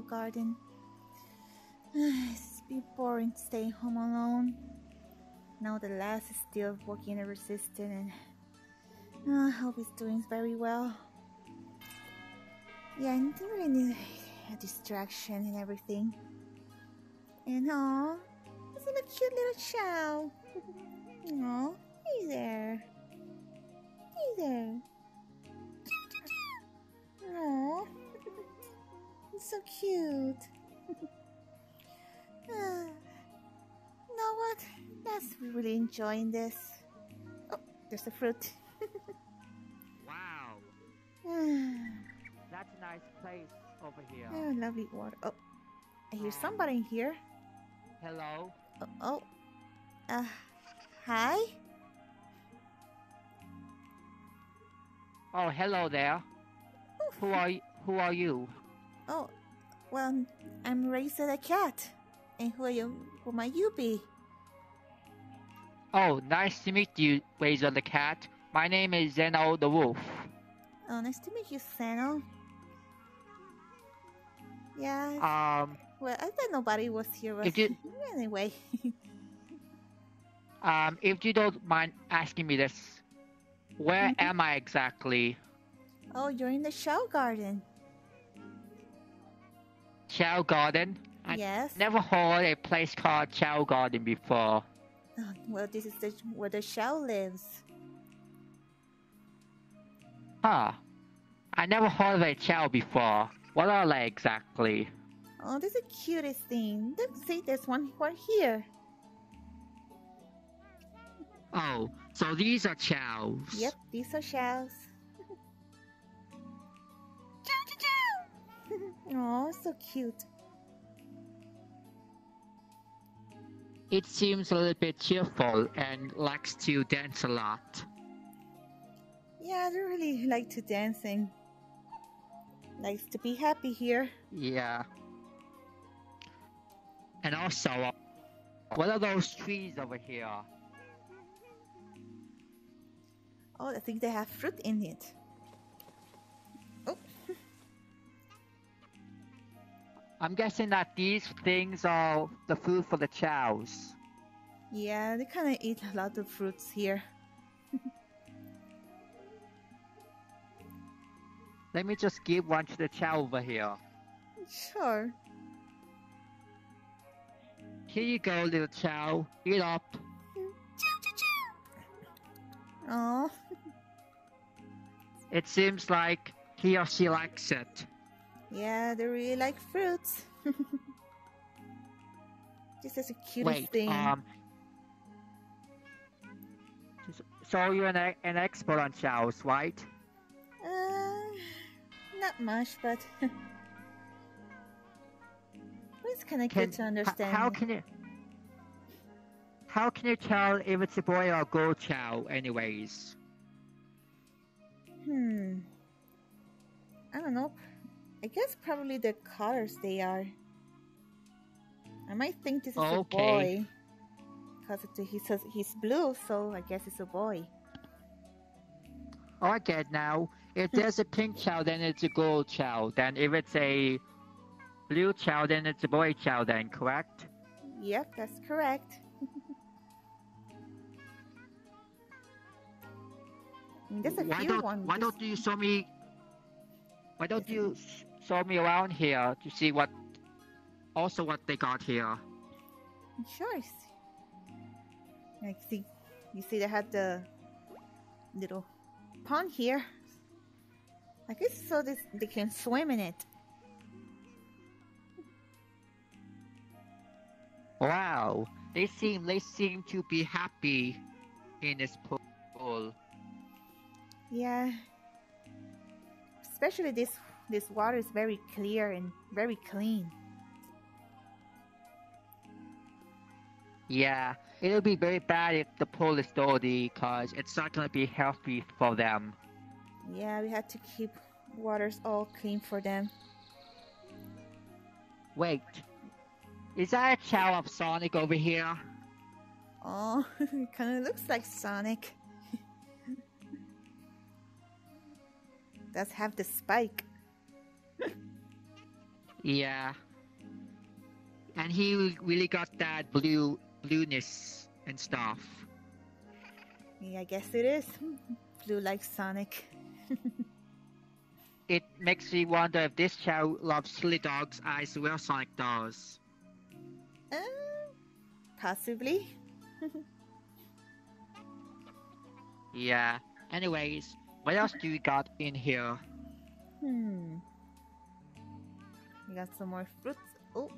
garden, Chao garden. it's been boring staying home alone. Now the last is still working a resistant and uh, I hope he's doing very well. Yeah, I really need a distraction and everything. And aw, isn't a cute little Chao? Aw, hey there. Hey there. Aw, it's so cute. uh, you know what? That's really enjoying this. Oh, there's a fruit. Wow, Ah, that's a nice place over here. oh, lovely water. Oh, I hear somebody in here. Hello? Oh, oh. Uh, hi? Oh, hello there. Who are y- who are you? Oh, well, I'm Rayza the cat. And who are you? Who might you be? Oh, nice to meet you, Rayza the cat. My name is Xeno the wolf. Oh, nice to meet you, Xeno. Yeah, Um, well, I thought nobody was here. Was... You- Anyway, um, if you don't mind asking me this, where Mhm. am I exactly? oh, you're in the Chao garden. Chao Garden? I yes. never heard a place called Chao Garden before. Oh, well, this is the where the shell lives. Huh. I never heard of a Chao before. What are they exactly? Oh, this is the cutest thing. Look, see, there's one right here. Oh, so these are chows. Yep, these are shells. Oh, so cute. It seems a little bit cheerful and likes to dance a lot. Yeah, they really like to dancing. Likes to be happy here. Yeah. And also, uh, what are those trees over here? Oh, I think they have fruit in it. I'm guessing that these things are the food for the chows. yeah, they kind of eat a lot of fruits here. Let me just give one to the Chao over here. Sure. Here you go, little Chao. Eat up. Oh, It seems like he or she likes it. Yeah, they really like fruits. this is the cutest Wait, thing. um. So you're an, an expert on chows, right? Uh, not much, but it's kind of good to understand. how can you? How can you tell if it's a boy or a girl chow, anyways? Hmm. I don't know. I guess probably the colors they are. I might think this is a boy. Because he says he's blue, so I guess it's a boy. Oh, I get now. If there's a pink child, then it's a girl child. Then if it's a blue child, then it's a boy child, Then correct? Yep, that's correct. There's a why few don't ones. Why don't you show me? Why don't you show me around here to see what? Also, what they got here. Sure. I see. You see, they had the little pond here. I guess so this they can swim in it. Wow, they seem they seem to be happy in this pool. Yeah. Especially this this water is very clear and very clean. Yeah, it'll be very bad if the pool is dirty, cause it's not gonna be healthy for them. Yeah, we had to keep waters all clean for them. Wait, is that a Chao of Sonic over here? Oh, it kind of looks like Sonic. Does have the spike. Yeah. And he really got that blue blueness and stuff. Yeah, I guess it is. Blue like Sonic. It makes me wonder if this child loves chili dogs as well Sonic does. Uh, possibly. Yeah. Anyways, what else do we got in here? Hmm. We got some more fruits. Oh.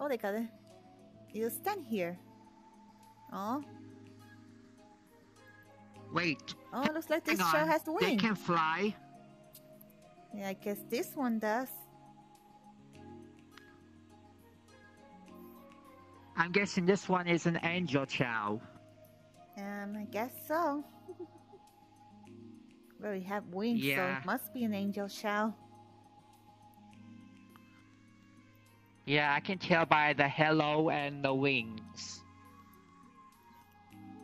Oh, they got it. You stand here. Oh. Wait. Oh, looks like this shell on. has They can fly. Yeah, I guess this one does. I'm guessing this one is an angel Chao. Um, I guess so. well, we have wings, so it must be an angel shell. Yeah, I can tell by the halo and the wings.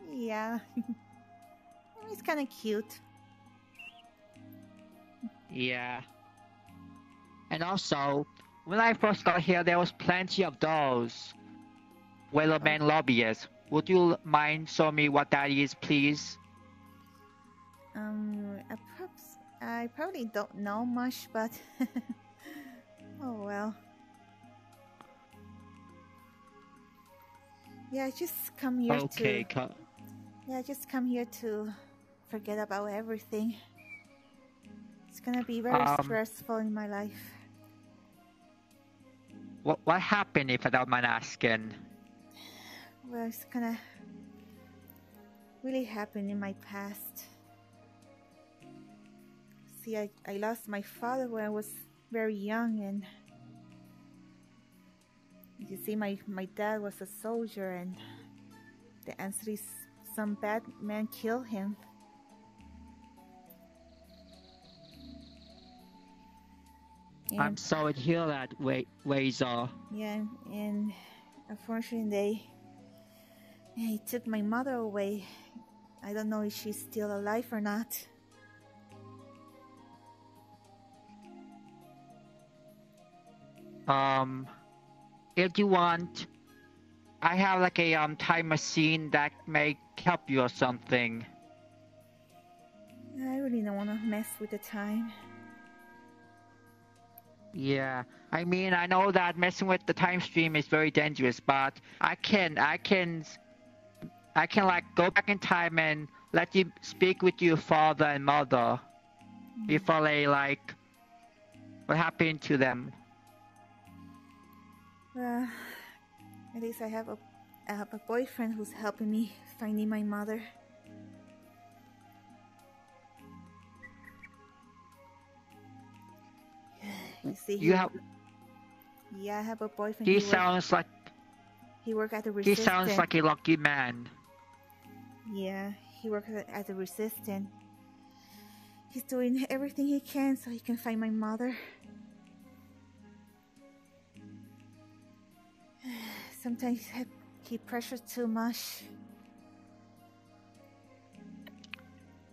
Yeah. it's kind of cute. Yeah. And also, when I first got here, there was plenty of those Whalerman oh. lobbyists. Would you mind showing me what that is, please? Um, I, perhaps, I probably don't know much, but oh well. Yeah, I just come here Okay, to yeah, I just come here to forget about everything. It's gonna be very Um, stressful in my life. what what happened if I don't mind asking? Well, it's gonna really happen in my past. See, I, I lost my father when I was very young, and you see, my, my dad was a soldier, and the answer is some bad man killed him. I'm And- sorry to hear that, Wa- Rayza. yeah, and unfortunately, they, he took my mother away. I don't know if she's still alive or not. Um, if you want, I have like a um time machine that may help you or something. I really don't want to mess with the time. Yeah, I mean, I know that messing with the time stream is very dangerous, but I can, I can, I can like go back in time and let you speak with your father and mother before they like what happened to them. Well, at least I have a, I have a boyfriend who's helping me finding my mother. You see, You he- have, yeah, I have a boyfriend. he work- sounds like, he work at the resistance. he sounds like a lucky man. Yeah, he works at, at the resistance. He's doing everything he can so he can find my mother. Sometimes he- pressures too much.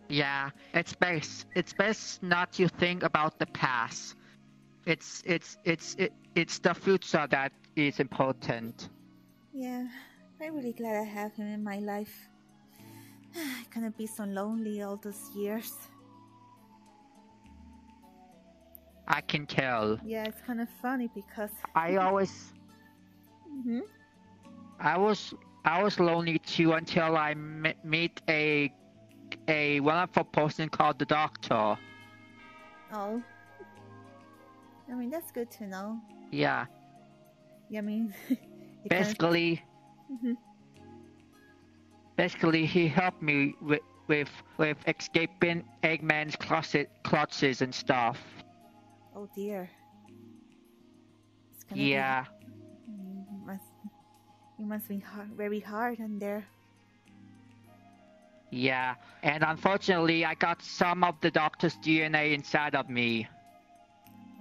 Yeah, it's best. It's best not to think about the past. It's it's it's it, it's the future that is important. Yeah, I'm really glad I have him in my life. I gonna be so lonely all those years. I can tell. Yeah, it's kind of funny because. I always hmm I was I was lonely too until I met, meet a a wonderful person called the Doctor. Oh. I mean, that's good to know. Yeah, Yeah, I mean, basically Mhm. basically he helped me with with with escaping Eggman's closet clutches and stuff. Oh dear. Yeah, Mm, it must be hard, very hard on there. yeah, and unfortunately I got some of the Doctor's DNA inside of me.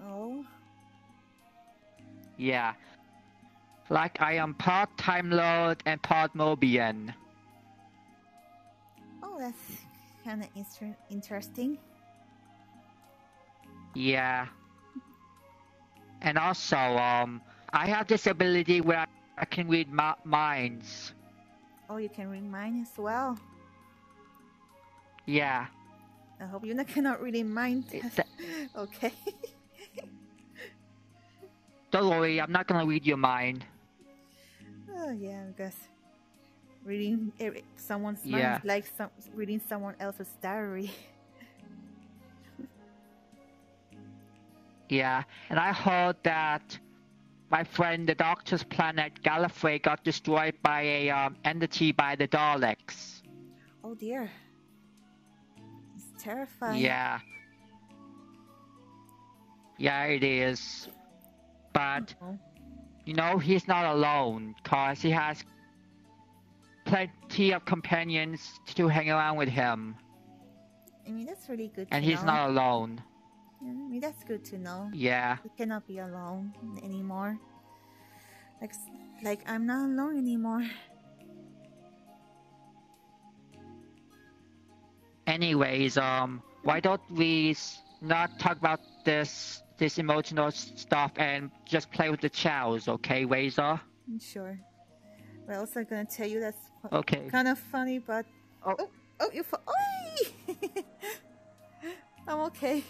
Oh, Yeah. Like I am part Time Lord and part Mobian. oh, that's kind of inter- interesting. Yeah. And also, um, I have this ability where I can read ma- minds. Oh, you can read mine as well. Yeah. I hope you cannot really mind. It- th- okay. don't worry, I'm not gonna read your mind. oh yeah, because reading someone's mind Yeah. is like some reading someone else's diary. Yeah. And I heard that my friend, the Doctor's planet Gallifrey, got destroyed by a um, entity by the Daleks. Oh dear. It's terrifying. Yeah. Yeah, it is. But Oh, you know, he's not alone, cause he has plenty of companions to hang around with him, I mean that's really good. and he's know. not alone. I mean that's good to know. Yeah, You cannot be alone anymore. Like, like I'm not alone anymore. Anyways, um, why don't we not talk about this this emotional stuff and just play with the chows, okay, Rayza? I'm sure. We're also gonna tell you that's Okay. kind of funny, but Oh. oh, oh you fall. I'm okay.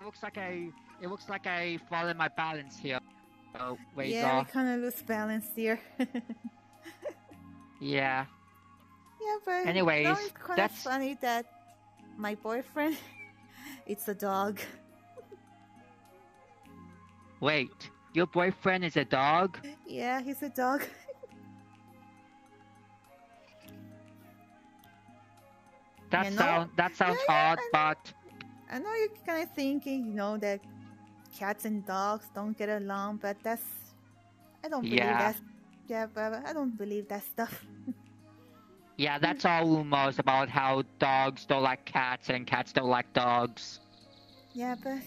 It looks like I it looks like I fallen my balance here. Oh, wait. Yeah, I kind of lose balance here. yeah. Yeah, but Anyways, you know, it's kind of that's- funny that my boyfriend, it's a dog. Wait, your boyfriend is a dog? Yeah, he's a dog. That You know? sound that sounds Yeah, yeah, odd, but I know you're kind of thinking, you know, that cats and dogs don't get along, but that's I don't believe Yeah. that. Yeah, but I don't believe that stuff. yeah, that's all rumors about how dogs don't like cats and cats don't like dogs. Yeah, but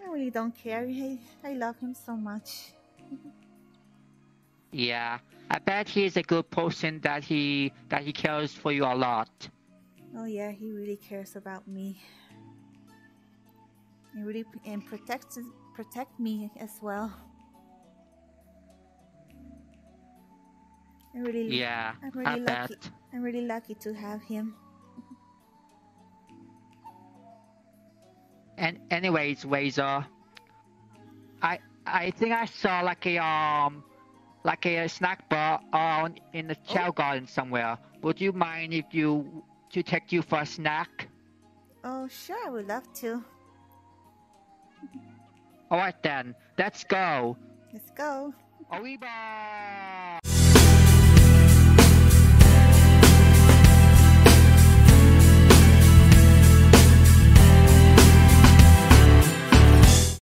I really don't care. I, I love him so much. Yeah, I bet he's a good person that he that he cares for you a lot. Oh yeah, he really cares about me. And protects protect me as well. I really Yeah, I'm really lucky. bet. I'm really lucky to have him. And anyways, Rayza, I I think I saw like a um like a snack bar on in the Chao Oh. garden somewhere. Would you mind if you to take you for a snack? Oh sure, I would love to. All right then, let's go. Let's go. Arriba!